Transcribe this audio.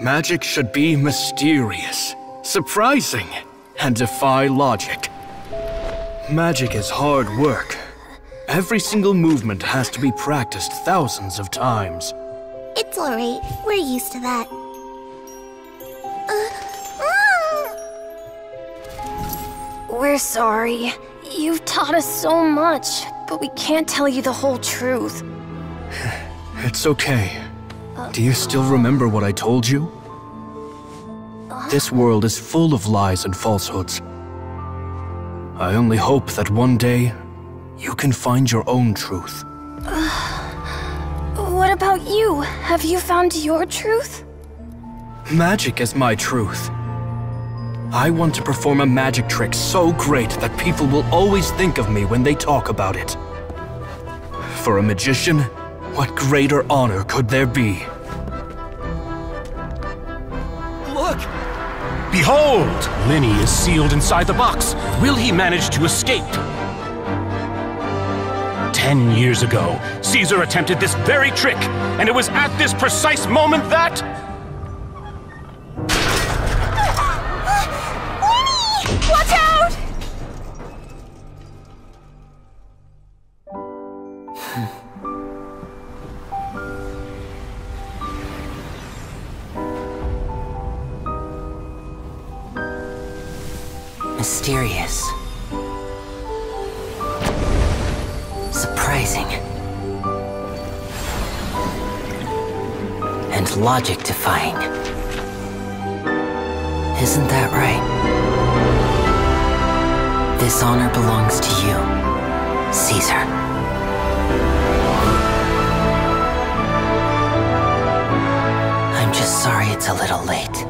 Magic should be mysterious, surprising, and defy logic. Magic is hard work. Every single movement has to be practiced thousands of times. It's alright. We're used to that. Uh, uh. We're sorry. You've taught us so much, but we can't tell you the whole truth. It's okay. Do you still remember what I told you? This world is full of lies and falsehoods. I only hope that one day you can find your own truth. What about you? Have you found your truth? Magic is my truth. I want to perform a magic trick so great that people will always think of me when they talk about it. For a magician, what greater honor could there be? Look! Behold! Lyney is sealed inside the box. Will he manage to escape? Ten years ago, Caesar attempted this very trick, and it was at this precise moment that... Watch out! Mysterious. Surprising. And logic defying. Isn't that right? This honor belongs to you, Caesar. I'm just sorry it's a little late.